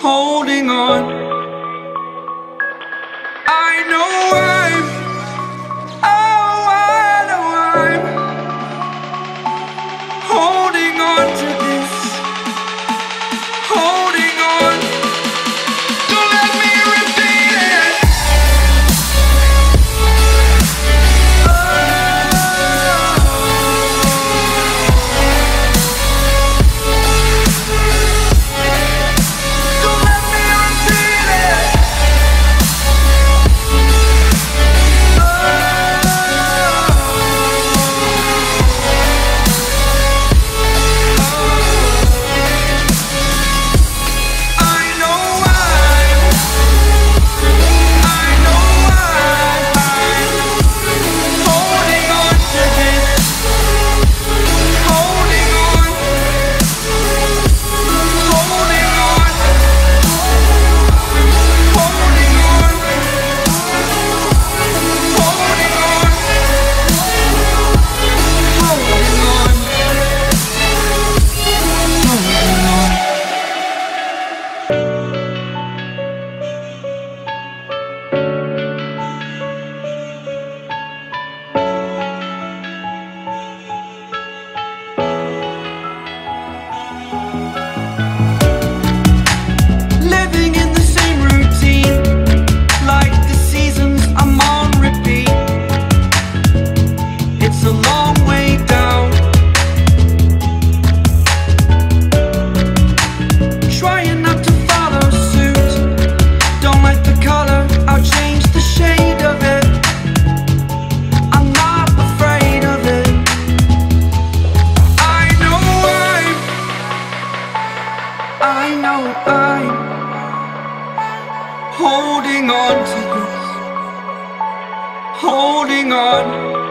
holding on. I'm holding on to this, holding on.